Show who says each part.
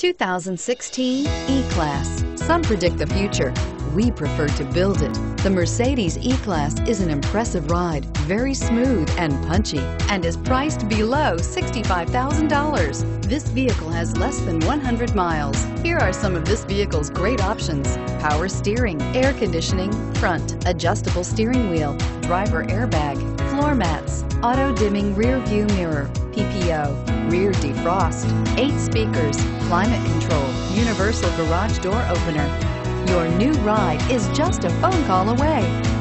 Speaker 1: 2016 E-Class. Some predict the future. We prefer to build it. The Mercedes E-Class is an impressive ride, very smooth and punchy, and is priced below $65,000. This vehicle has less than 100 miles. Here are some of this vehicle's great options. Power steering, air conditioning, front, adjustable steering wheel, driver airbag, floor mats, auto dimming rear view mirror, PPO, rear defrost, eight speakers, climate control, universal garage door opener. Your new ride is just a phone call away.